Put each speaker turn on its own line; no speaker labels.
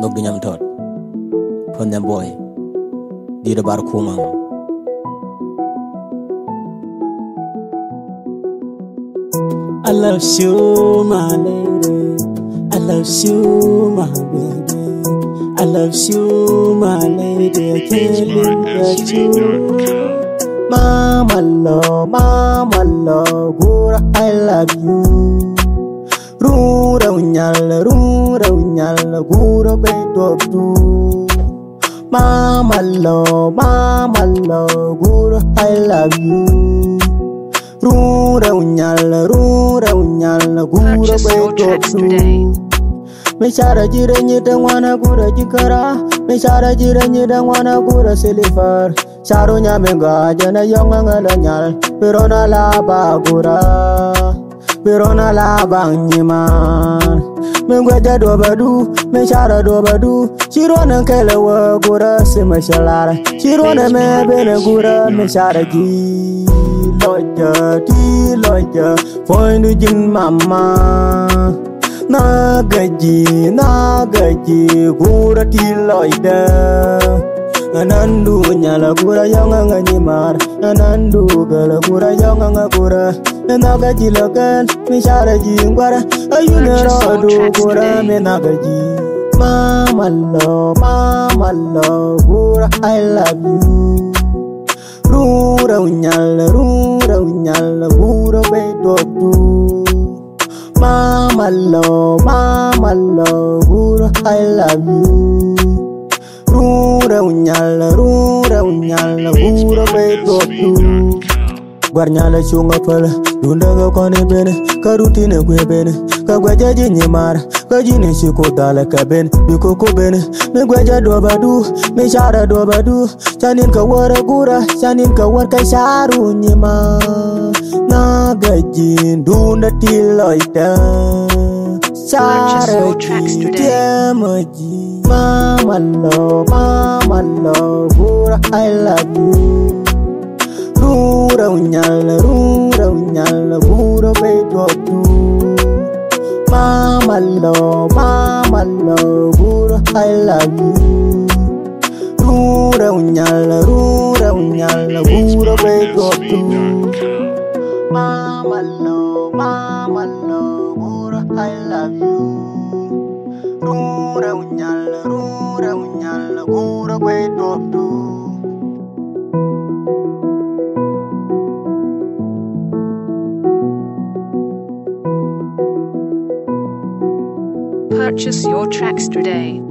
nogdi nyam tot pon them boy dida bar kumang
I love you, my lady. I love you, my baby. I love you, my lady. I can't live without you. Mama love, mama love, Gura, I love you. Rura unyal, rura unyal, Gura beto tu. Mama love, mama love, Gura, I love you. Rura unyal, rura unyal, Gura
Purchase your
beto
tracks today.
tu. Me shara jira nyita wana gura jikara Me shara jira nyita wana gura silifar Sharu nyamenga jana yonga ngala nyal Pirona laba gura Pirona laba nyiman Me gwaja do badu, me shara do badu Shirona kele wa gura sima shalara. Shirona me bene gura me shara ji Loja, ti loja foinu jin mama. Na gaji na gaji gura ti loja. Anandu nyala gura yonga nganyimar anandu gala gura yonga ngagura na gaji lokan mishara jingwara. Ayuna rodu gura me na gaji mama lo mama lo gura i love you. Rura unyal rura unyal gura be dotu Mama love, mama love, Rura, I love you. Rura unyala, rura unyala, Rura beto tu. Guarnyala chunga pala, dunda ga kone bene, karutine gwe bene, ka jinyi mara, ka jine shiko dala ka ben, biko ko bene, me doba du, me doba du, chanin ka wara gura, chanin ka war ka sharu nyima, na gajin dunda tiloita.
Purchase your tracks today.
mama lo, mama lo, gura, I love you. Rura unyala, rura unyala, gura beto tu. Mama lo, mama lo, gura, I love you. Rura unyala, rura unyala, gura beto tu. Mama lo, mama lo, gura, I love you. Rura rura gura tu.
Purchase your tracks today.